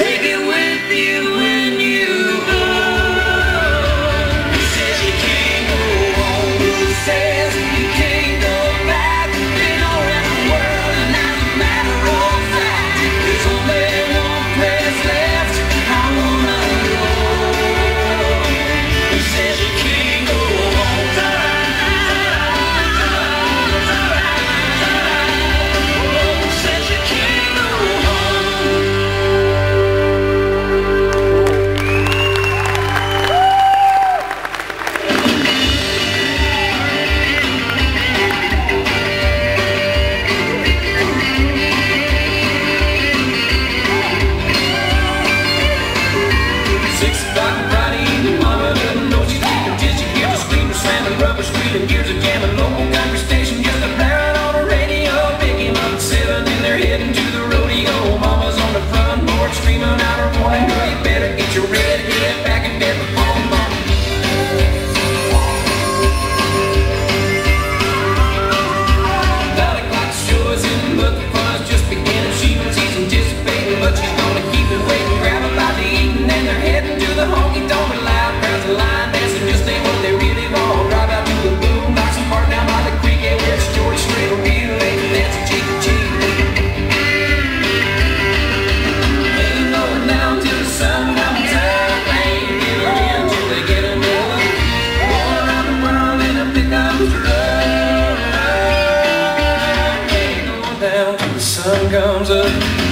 take it comes up.